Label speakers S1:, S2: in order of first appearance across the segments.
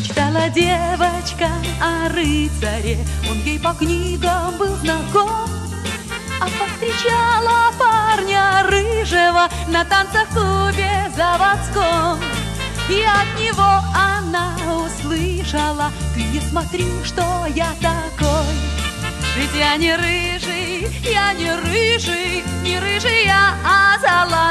S1: Мечтала девочка о рыцаре, он ей по книгам был знаком. А повстречала парня рыжего на танцах клубе заводском. И от него она услышала, ты не смотри, что я такой. Ведь я не рыжий, я не рыжий, не рыжий я, а золотой.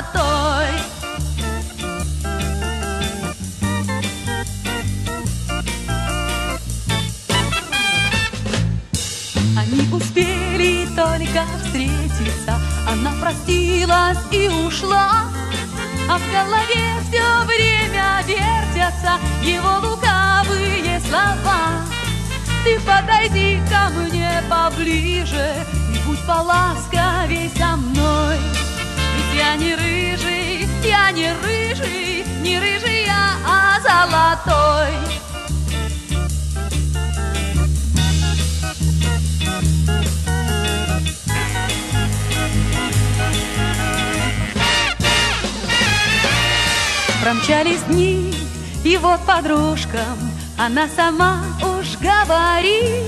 S1: Они успели только встретиться, она простилась и ушла, а в голове все время вертятся его лукавые слова. Ты подойди ко мне поближе и будь поласковей со мной. Ведь я не рыжий, я не рыжий, не рыжий Промчались дни, и вот подружкам она сама уж говорит,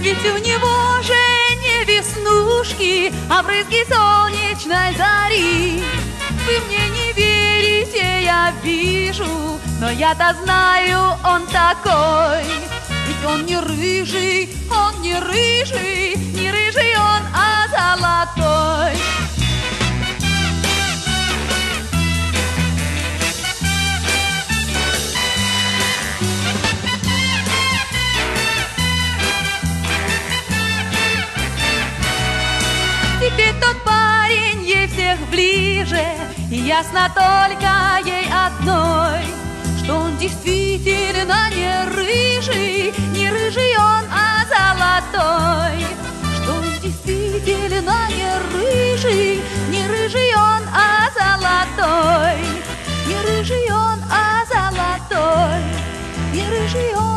S1: ведь у него же не веснушки, а брызги солнечной зари. Вы мне не верите, я вижу, но я-то знаю, он такой. Ведь он не рыжий, он не рыжий, Теперь тот парень ей всех ближе, и ясно только ей одной, что он действительно не рыжий, не рыжий он, а золотой. Что он действительно не рыжий, не рыжий он, а золотой. Не рыжий он, а золотой. Не рыжий он.